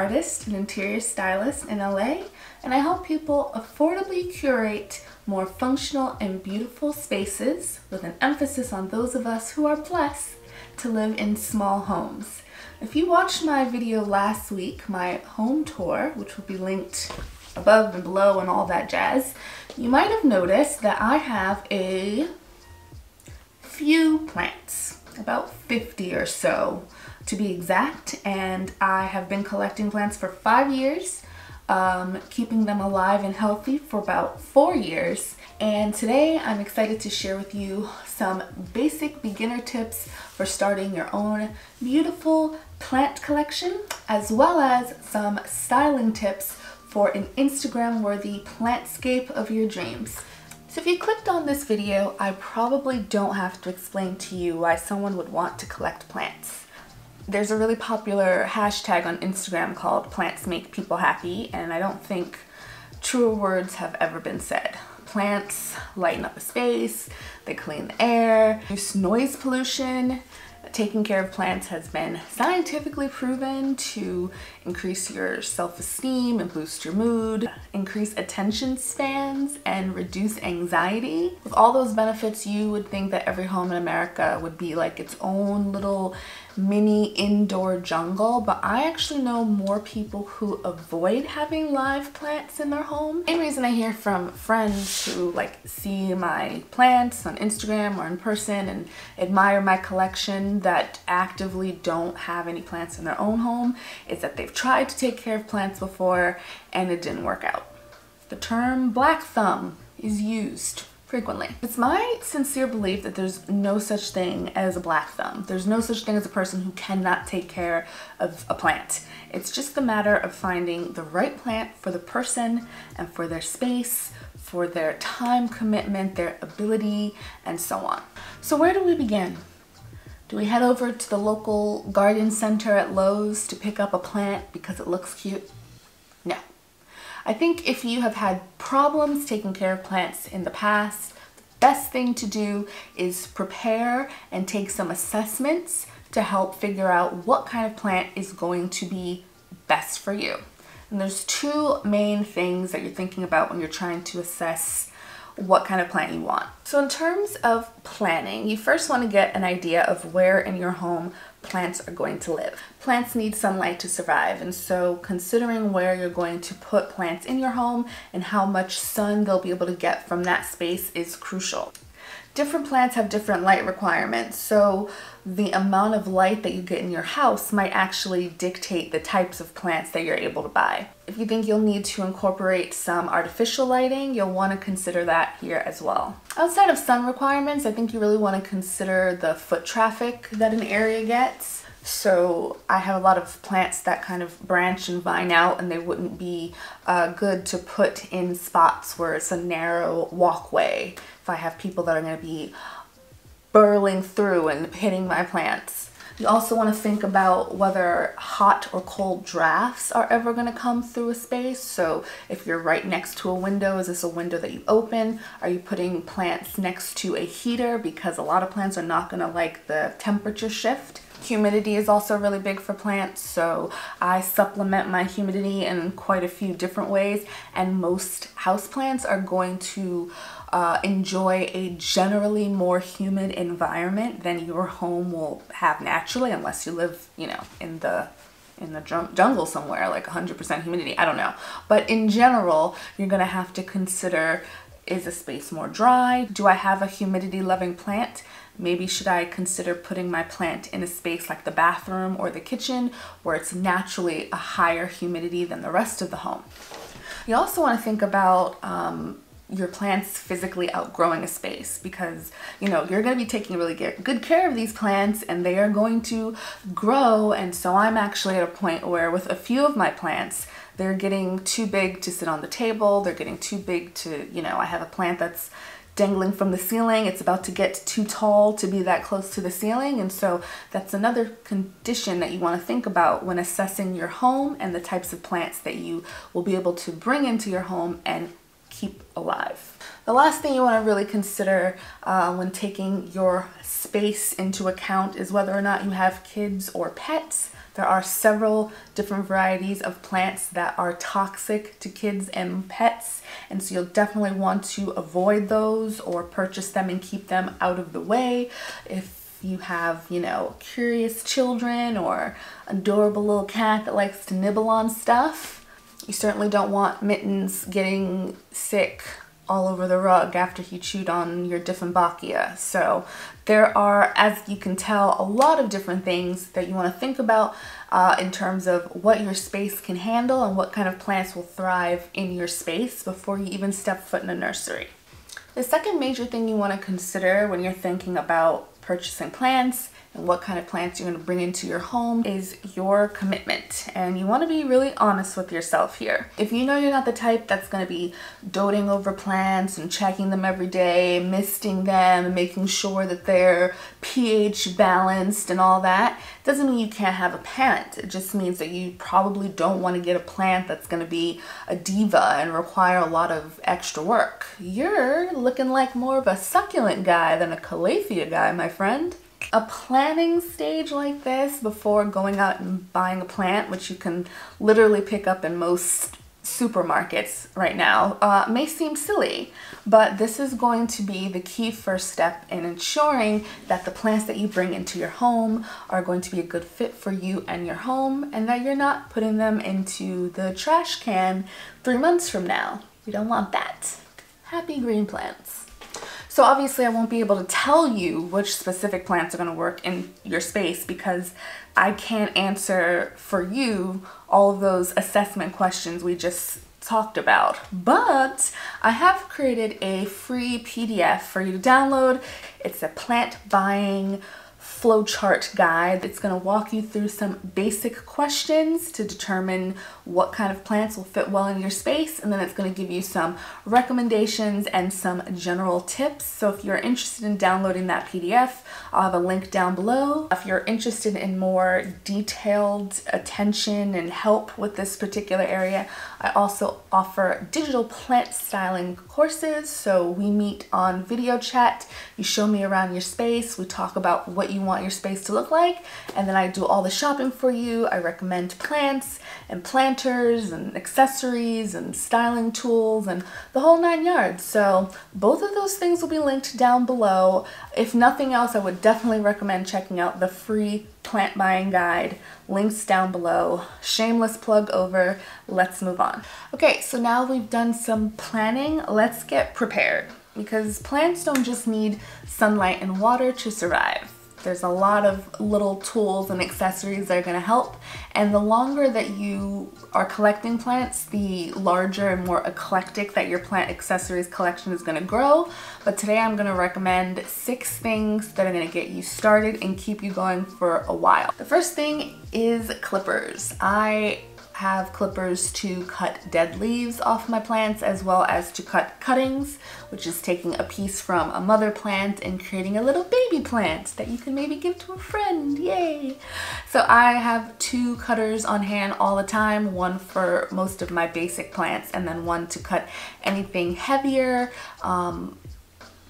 artist and interior stylist in LA and I help people affordably curate more functional and beautiful spaces with an emphasis on those of us who are blessed to live in small homes. If you watched my video last week, my home tour, which will be linked above and below and all that jazz, you might have noticed that I have a few plants, about 50 or so to be exact, and I have been collecting plants for five years, um, keeping them alive and healthy for about four years. And today I'm excited to share with you some basic beginner tips for starting your own beautiful plant collection, as well as some styling tips for an Instagram worthy plantscape of your dreams. So if you clicked on this video, I probably don't have to explain to you why someone would want to collect plants. There's a really popular hashtag on Instagram called plants make people happy and I don't think truer words have ever been said. Plants lighten up a space, they clean the air, reduce noise pollution, taking care of plants has been scientifically proven to increase your self-esteem and boost your mood, increase attention spans, and reduce anxiety. With all those benefits, you would think that every home in America would be like its own little mini indoor jungle, but I actually know more people who avoid having live plants in their home. Main reason I hear from friends who like see my plants on Instagram or in person and admire my collection that actively don't have any plants in their own home is that tried to take care of plants before and it didn't work out. The term black thumb is used frequently. It's my sincere belief that there's no such thing as a black thumb. There's no such thing as a person who cannot take care of a plant. It's just a matter of finding the right plant for the person and for their space, for their time commitment, their ability, and so on. So where do we begin? Do we head over to the local garden center at Lowe's to pick up a plant because it looks cute? No. I think if you have had problems taking care of plants in the past, the best thing to do is prepare and take some assessments to help figure out what kind of plant is going to be best for you. And there's two main things that you're thinking about when you're trying to assess what kind of plant you want. So in terms of planning, you first want to get an idea of where in your home plants are going to live. Plants need sunlight to survive and so considering where you're going to put plants in your home and how much sun they'll be able to get from that space is crucial. Different plants have different light requirements, so the amount of light that you get in your house might actually dictate the types of plants that you're able to buy. If you think you'll need to incorporate some artificial lighting, you'll want to consider that here as well. Outside of sun requirements, I think you really want to consider the foot traffic that an area gets. So I have a lot of plants that kind of branch and vine out and they wouldn't be uh, good to put in spots where it's a narrow walkway if I have people that are going to be burling through and hitting my plants. You also want to think about whether hot or cold drafts are ever going to come through a space. So if you're right next to a window, is this a window that you open? Are you putting plants next to a heater? Because a lot of plants are not going to like the temperature shift. Humidity is also really big for plants, so I supplement my humidity in quite a few different ways, and most houseplants are going to uh, enjoy a generally more humid environment than your home will have naturally, unless you live, you know, in the in the jungle somewhere, like 100% humidity, I don't know. But in general, you're gonna have to consider is a space more dry? Do I have a humidity loving plant? Maybe should I consider putting my plant in a space like the bathroom or the kitchen where it's naturally a higher humidity than the rest of the home. You also want to think about um, your plants physically outgrowing a space because you know you're going to be taking really good care of these plants and they are going to grow and so I'm actually at a point where with a few of my plants they're getting too big to sit on the table they're getting too big to you know I have a plant that's dangling from the ceiling. It's about to get too tall to be that close to the ceiling. And so that's another condition that you want to think about when assessing your home and the types of plants that you will be able to bring into your home and keep alive. The last thing you want to really consider uh, when taking your space into account is whether or not you have kids or pets. There are several different varieties of plants that are toxic to kids and pets, and so you'll definitely want to avoid those or purchase them and keep them out of the way. If you have, you know, curious children or adorable little cat that likes to nibble on stuff, you certainly don't want Mittens getting sick all over the rug after he chewed on your Dieffenbachia. So there are, as you can tell, a lot of different things that you want to think about uh, in terms of what your space can handle and what kind of plants will thrive in your space before you even step foot in a nursery. The second major thing you want to consider when you're thinking about purchasing plants and what kind of plants you're going to bring into your home is your commitment. And you want to be really honest with yourself here. If you know you're not the type that's going to be doting over plants and checking them every day, misting them, and making sure that they're pH balanced and all that, doesn't mean you can't have a plant. It just means that you probably don't want to get a plant that's going to be a diva and require a lot of extra work. You're looking like more of a succulent guy than a calathea guy, my friend. A planning stage like this before going out and buying a plant, which you can literally pick up in most supermarkets right now, uh, may seem silly, but this is going to be the key first step in ensuring that the plants that you bring into your home are going to be a good fit for you and your home and that you're not putting them into the trash can three months from now. We don't want that. Happy green plants. So obviously I won't be able to tell you which specific plants are going to work in your space because I can't answer for you all of those assessment questions we just talked about. But I have created a free PDF for you to download. It's a plant buying flowchart guide It's going to walk you through some basic questions to determine what kind of plants will fit well in your space and then it's going to give you some recommendations and some general tips. So if you're interested in downloading that PDF, I'll have a link down below. If you're interested in more detailed attention and help with this particular area, I also offer digital plant styling courses. So we meet on video chat, you show me around your space, we talk about what you want your space to look like, and then I do all the shopping for you. I recommend plants and planters and accessories and styling tools and the whole nine yards. So both of those things will be linked down below. If nothing else, I would definitely recommend checking out the free plant buying guide. Links down below. Shameless plug over. Let's move on. Okay, so now we've done some planning. Let's get prepared because plants don't just need sunlight and water to survive. There's a lot of little tools and accessories that are going to help. And the longer that you are collecting plants, the larger and more eclectic that your plant accessories collection is going to grow. But today I'm going to recommend six things that are going to get you started and keep you going for a while. The first thing is clippers. I have clippers to cut dead leaves off my plants as well as to cut cuttings, which is taking a piece from a mother plant and creating a little baby plant that you can maybe give to a friend, yay! So I have two cutters on hand all the time, one for most of my basic plants and then one to cut anything heavier, um,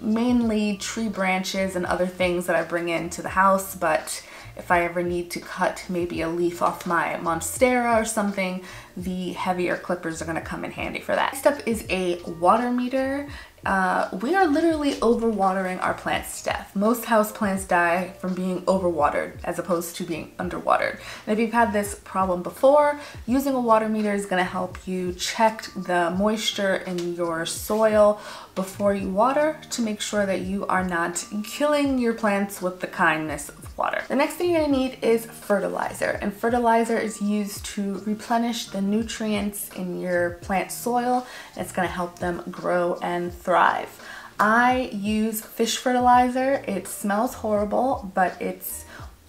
mainly tree branches and other things that I bring into the house, but if I ever need to cut maybe a leaf off my Monstera or something, the heavier clippers are gonna come in handy for that. Next up is a water meter. Uh, we are literally overwatering our plants to death. Most house plants die from being overwatered as opposed to being underwatered. And if you've had this problem before, using a water meter is going to help you check the moisture in your soil before you water to make sure that you are not killing your plants with the kindness water. The next thing you're gonna need is fertilizer. And fertilizer is used to replenish the nutrients in your plant soil. It's gonna help them grow and thrive. I use fish fertilizer. It smells horrible, but it's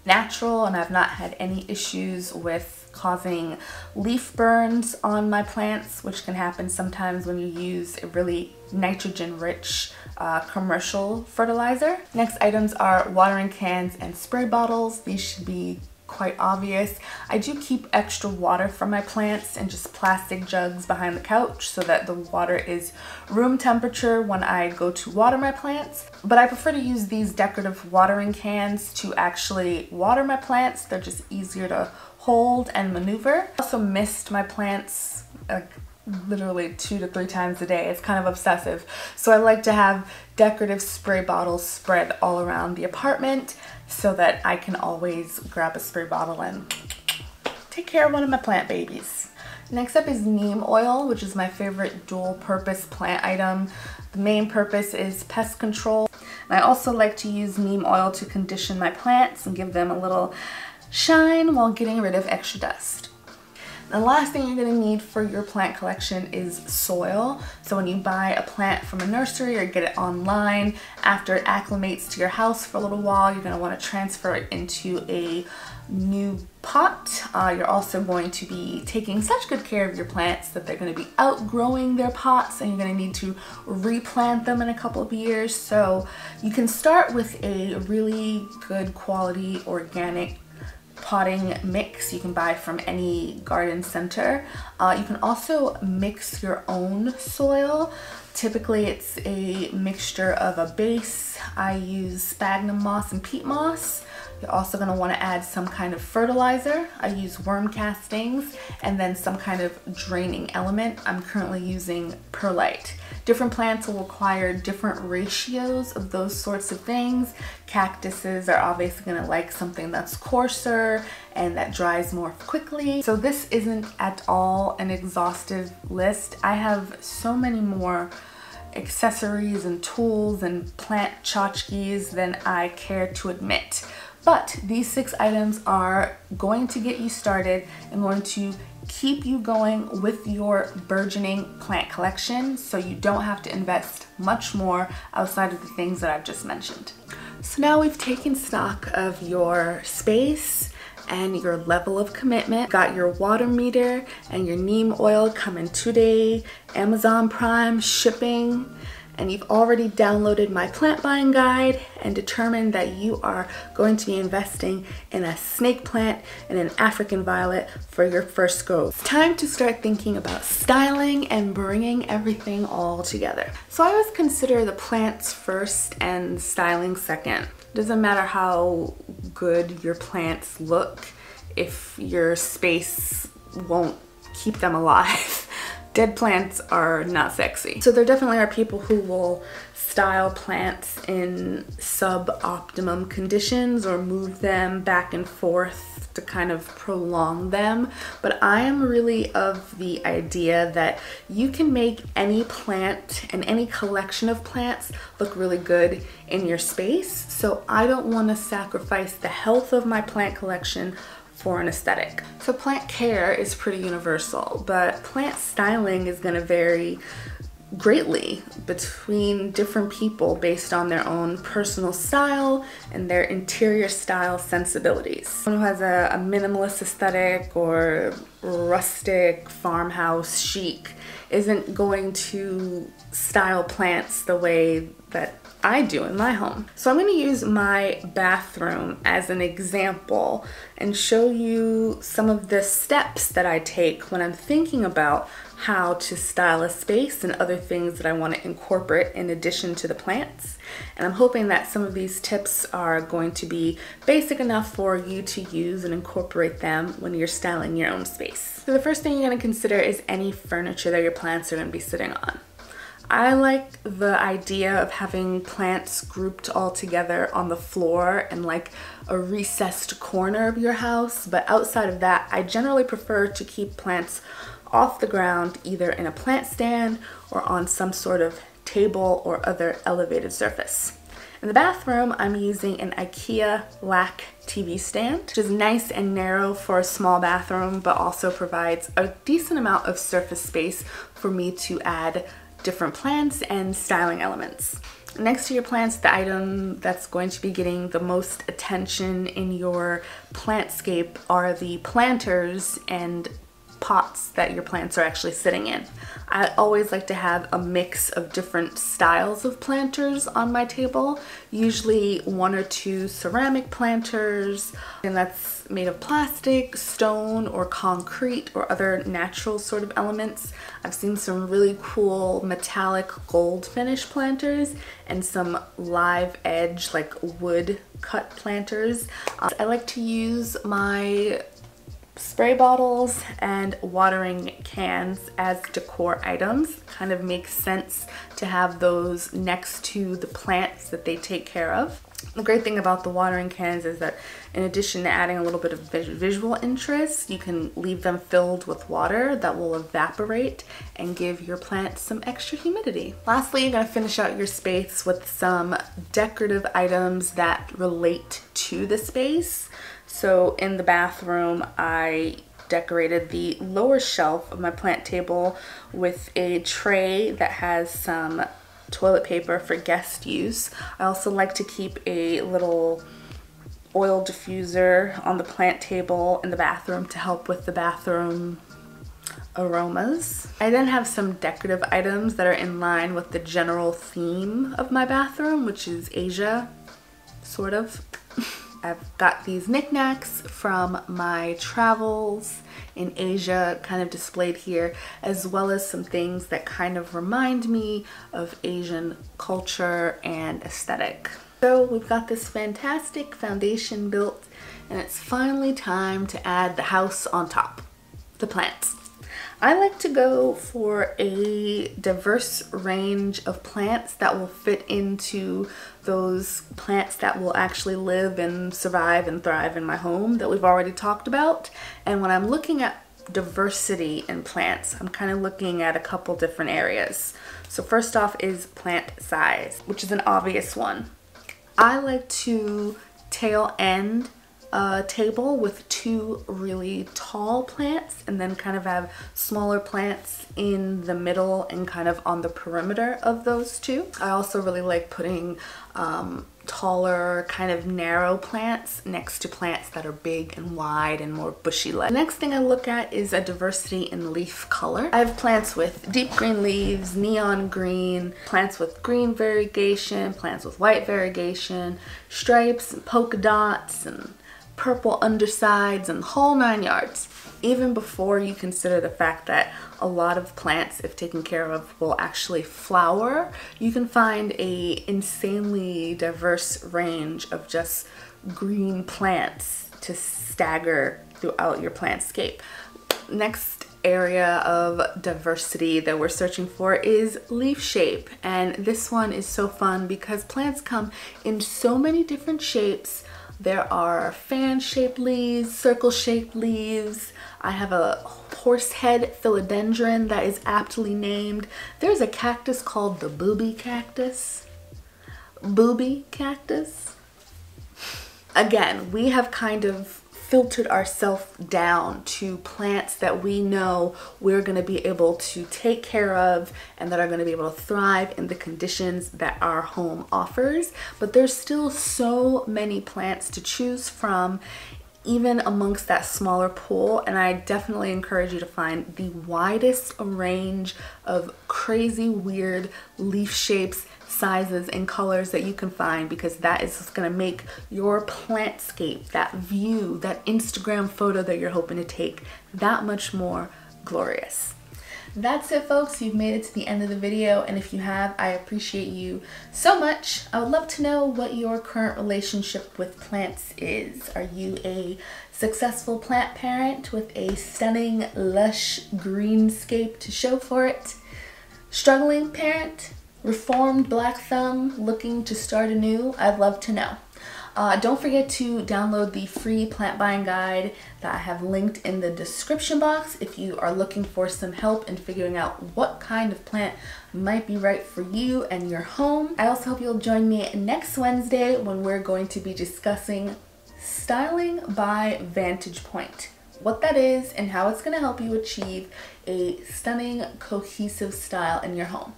natural and I've not had any issues with causing leaf burns on my plants, which can happen sometimes when you use a really nitrogen rich uh, commercial fertilizer. Next items are watering cans and spray bottles. These should be quite obvious. I do keep extra water for my plants in just plastic jugs behind the couch so that the water is room temperature when I go to water my plants. But I prefer to use these decorative watering cans to actually water my plants. They're just easier to hold and maneuver. I also mist my plants like literally two to three times a day. It's kind of obsessive. So I like to have decorative spray bottles spread all around the apartment so that I can always grab a spray bottle and take care of one of my plant babies. Next up is neem oil, which is my favorite dual purpose plant item. The main purpose is pest control. And I also like to use neem oil to condition my plants and give them a little shine while getting rid of extra dust. The last thing you're gonna need for your plant collection is soil. So when you buy a plant from a nursery or get it online, after it acclimates to your house for a little while, you're gonna wanna transfer it into a new pot. Uh, you're also going to be taking such good care of your plants that they're going to be outgrowing their pots and you're going to need to replant them in a couple of years. So you can start with a really good quality organic potting mix you can buy from any garden center. Uh, you can also mix your own soil. Typically it's a mixture of a base. I use sphagnum moss and peat moss. You're also gonna wanna add some kind of fertilizer. I use worm castings and then some kind of draining element. I'm currently using perlite. Different plants will require different ratios of those sorts of things. Cactuses are obviously gonna like something that's coarser and that dries more quickly. So this isn't at all an exhaustive list. I have so many more accessories and tools and plant tchotchkes than I care to admit. But these six items are going to get you started and going to keep you going with your burgeoning plant collection so you don't have to invest much more outside of the things that I've just mentioned. So now we've taken stock of your space and your level of commitment. Got your water meter and your neem oil coming today, Amazon Prime shipping and you've already downloaded my plant buying guide and determined that you are going to be investing in a snake plant and an African violet for your first go. It's time to start thinking about styling and bringing everything all together. So I always consider the plants first and styling second. Doesn't matter how good your plants look if your space won't keep them alive. dead plants are not sexy. So there definitely are people who will style plants in sub-optimum conditions or move them back and forth to kind of prolong them. But I am really of the idea that you can make any plant and any collection of plants look really good in your space. So I don't want to sacrifice the health of my plant collection for an aesthetic. So plant care is pretty universal, but plant styling is gonna vary greatly between different people based on their own personal style and their interior style sensibilities. Someone who has a, a minimalist aesthetic or rustic farmhouse chic isn't going to style plants the way that I do in my home. So I'm gonna use my bathroom as an example and show you some of the steps that I take when I'm thinking about how to style a space and other things that I wanna incorporate in addition to the plants. And I'm hoping that some of these tips are going to be basic enough for you to use and incorporate them when you're styling your own space. So the first thing you're gonna consider is any furniture that your plants are gonna be sitting on. I like the idea of having plants grouped all together on the floor in like a recessed corner of your house, but outside of that, I generally prefer to keep plants off the ground either in a plant stand or on some sort of table or other elevated surface. In the bathroom, I'm using an IKEA LACK TV stand, which is nice and narrow for a small bathroom, but also provides a decent amount of surface space for me to add different plants and styling elements. Next to your plants, the item that's going to be getting the most attention in your plantscape are the planters and pots that your plants are actually sitting in. I always like to have a mix of different styles of planters on my table, usually one or two ceramic planters, and that's made of plastic, stone, or concrete, or other natural sort of elements. I've seen some really cool metallic gold finish planters and some live edge like wood cut planters. Uh, I like to use my spray bottles and watering cans as decor items. Kind of makes sense to have those next to the plants that they take care of. The great thing about the watering cans is that in addition to adding a little bit of visual interest, you can leave them filled with water that will evaporate and give your plants some extra humidity. Lastly, you're gonna finish out your space with some decorative items that relate to the space. So in the bathroom, I decorated the lower shelf of my plant table with a tray that has some toilet paper for guest use. I also like to keep a little oil diffuser on the plant table in the bathroom to help with the bathroom aromas. I then have some decorative items that are in line with the general theme of my bathroom, which is Asia, sort of. I've got these knickknacks from my travels in Asia kind of displayed here, as well as some things that kind of remind me of Asian culture and aesthetic. So we've got this fantastic foundation built and it's finally time to add the house on top, the plants. I like to go for a diverse range of plants that will fit into those plants that will actually live and survive and thrive in my home that we've already talked about. And when I'm looking at diversity in plants, I'm kind of looking at a couple different areas. So first off is plant size, which is an obvious one. I like to tail end a table with two really tall plants and then kind of have smaller plants in the middle and kind of on the perimeter of those two. I also really like putting um, taller kind of narrow plants next to plants that are big and wide and more bushy like. The next thing I look at is a diversity in leaf color. I have plants with deep green leaves, neon green, plants with green variegation, plants with white variegation, stripes polka dots and purple undersides and the whole nine yards. Even before you consider the fact that a lot of plants, if taken care of, will actually flower, you can find a insanely diverse range of just green plants to stagger throughout your plantscape. Next area of diversity that we're searching for is leaf shape and this one is so fun because plants come in so many different shapes there are fan-shaped leaves, circle-shaped leaves. I have a horsehead philodendron that is aptly named. There's a cactus called the booby cactus. Booby cactus. Again, we have kind of filtered ourselves down to plants that we know we're going to be able to take care of and that are going to be able to thrive in the conditions that our home offers. But there's still so many plants to choose from even amongst that smaller pool and I definitely encourage you to find the widest range of crazy weird leaf shapes sizes and colors that you can find because that is just going to make your plantscape, that view, that Instagram photo that you're hoping to take that much more glorious. That's it folks, you've made it to the end of the video and if you have, I appreciate you so much. I would love to know what your current relationship with plants is. Are you a successful plant parent with a stunning lush greenscape to show for it? Struggling parent? reformed black thumb looking to start anew, I'd love to know. Uh, don't forget to download the free plant buying guide that I have linked in the description box if you are looking for some help in figuring out what kind of plant might be right for you and your home. I also hope you'll join me next Wednesday when we're going to be discussing styling by vantage point what that is and how it's going to help you achieve a stunning cohesive style in your home.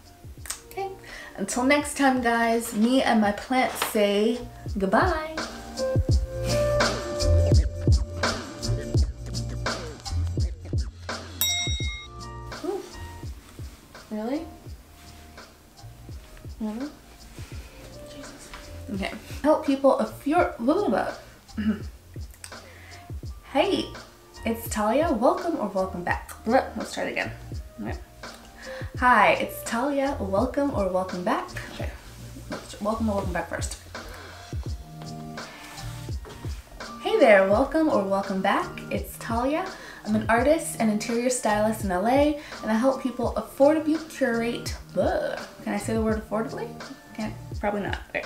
Until next time, guys, me and my plants say goodbye. Really? Hmm. Jesus. Okay. Help people if you're... Blah, blah, hey, it's Talia. Welcome or welcome back. Let's try it again. Okay. Hi, it's Talia. Welcome or welcome back. Okay. Welcome or welcome back first. Hey there, welcome or welcome back. It's Talia. I'm an artist and interior stylist in LA, and I help people affordably curate. Ugh. Can I say the word affordably? Can't. Probably not. Okay.